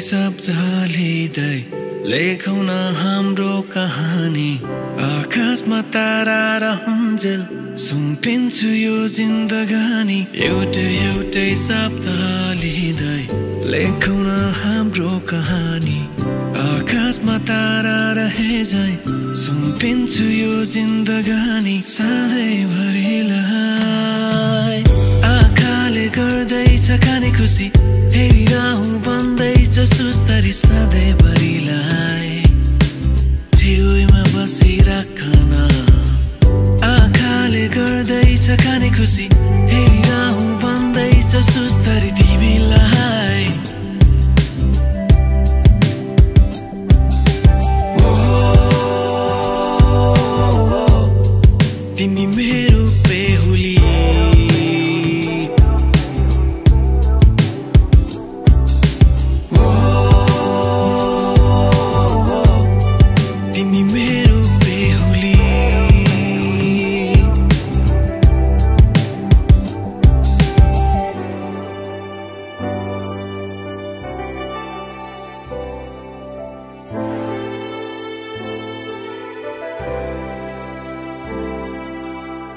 शब्द लिँदै लेखौ न हाम्रो कहानी। आकाशमा तारा रहन्जेल सुम्पिन्छु यो जिन्दगानी। एउटै एउटै शब्द लिँदै लेखौ न हाम्रो कहानी। आकाशमा तारा रहे झै सुम्पिन्छु यो जिन्दगानी। सधैँभरिलाई आँखाले गर्दैछ खाने खुसी। सुस्तरी सधैँभरिलाई छेउमा बसिराखन। आँखाले गर्दैछ खाने खुसी।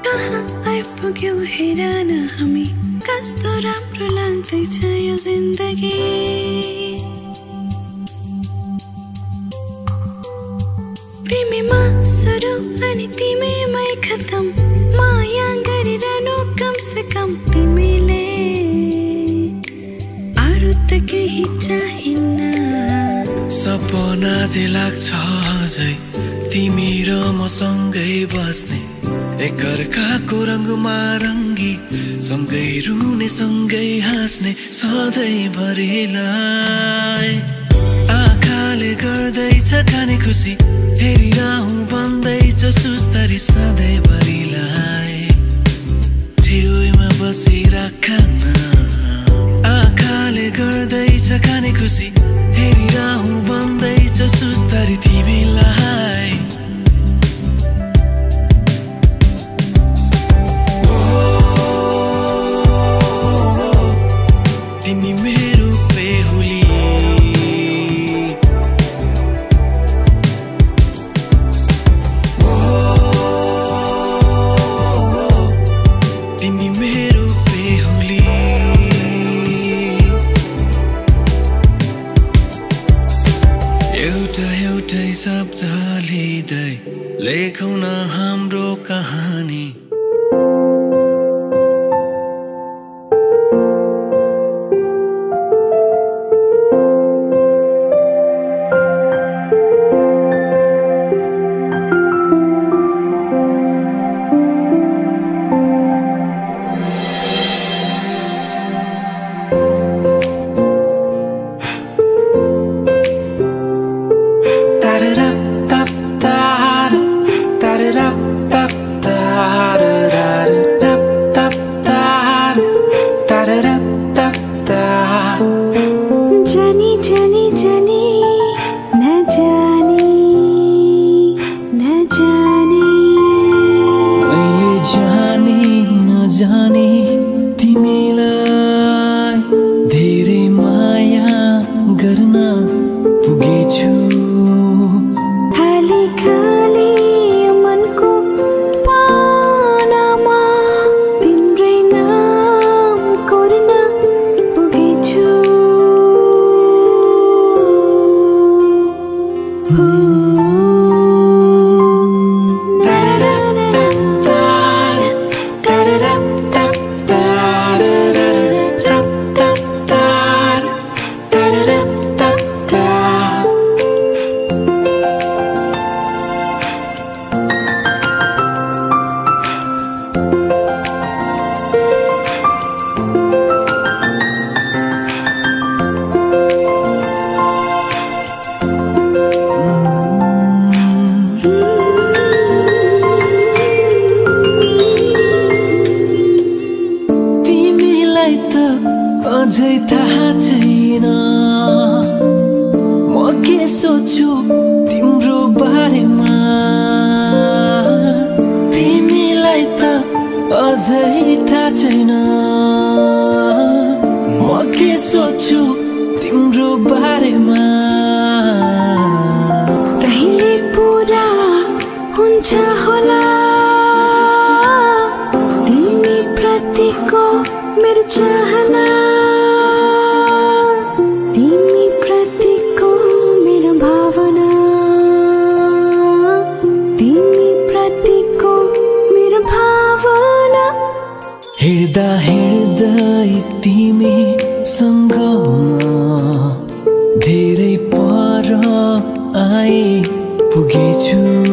कहाँ आइपुग्यौ हेर न हामी कस्तो राम्रो लाग्दैछ यो जिन्दगी। तिमीमा सुरु अनि तिमीमै खतम माया गरिरहनु कम से कम तिमीले। अरू त केही चाहिन्न। सपना जे लाग्छ अझै तिमी र मसँगै बस्ने। एकअर्काको रङमा रङ्गी सँगै रुने सँगै हाँस्ने सधैँभरिलाई आँखाले गर्दैछ खाने खुसी हेरिरहँ भन्दैछ सुस्तरी सधैँभरिलाई लेखौ न हाम्रो कहानी। 着你。अझै थाहा छैन। म के सोचु तिम्रो बारेमा? तिमीलाई त अझै थाहा छैन। म के सोचु तिम्रो बारेमा? कहिले पुरा हुन्छ होला? तिमी प्रतिको मेरो धेरै पर आए पुगेछु